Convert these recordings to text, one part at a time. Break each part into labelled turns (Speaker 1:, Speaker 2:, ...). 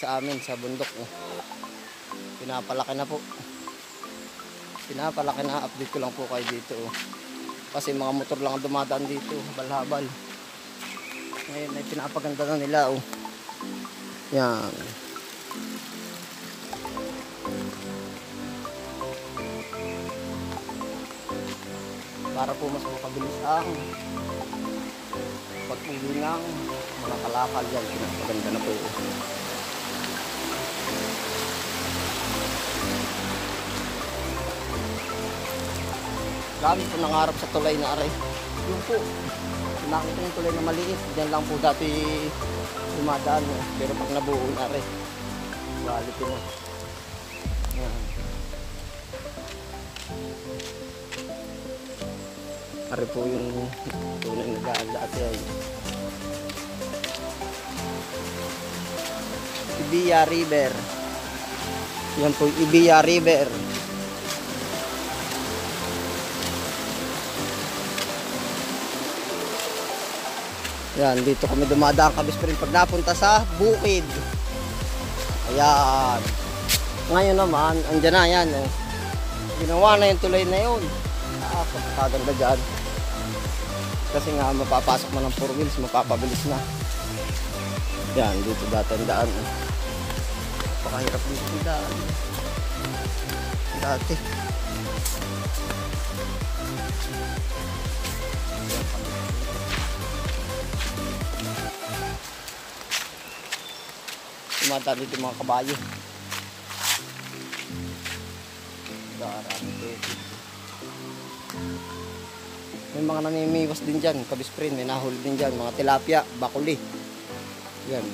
Speaker 1: sa amin sa bundok. Oh. Pinapalaki na po. Pinapalaki na. Update ko lang po kayo dito. Oh. Kasi mga motor lang ang dumadaan dito. Habal-habal. Ngayon ay pinapaganda na nila. Oh. Yan. Para po mas makabilis ang pag-uwi ng mga kalakal yan. Pinapaganda na po. oh. Dami po nangarap sa tulay na aray. Yung po, nakita yung tulay na maliit. Diyan lang po dati dumadaan. eh. Pero pag nabuo na aray, balik ko na. Ari po yung tunay na daan dati ay. Ibiya River. Yan po Ibiya River. Yan, dito kami dumadaan kabis pa pag napunta sa bukid. Ayan. Ngayon naman, andyan na yan. Oh. Ginawa na yung tulay na yun. Ah, pagkaganda dyan. Kasi nga mapapasok mo ng four wheels, mapapabilis na. Yan, dito dati ang daan. Oh. Pakahirap dito yung daan. Dati. Tumata dito mga kabayo. Darami. May mga namimiwas din dyan, kabisprin, may nahuli din dyan, mga tilapia, bakuli. Yan.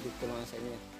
Speaker 1: Dito naman sa inyo.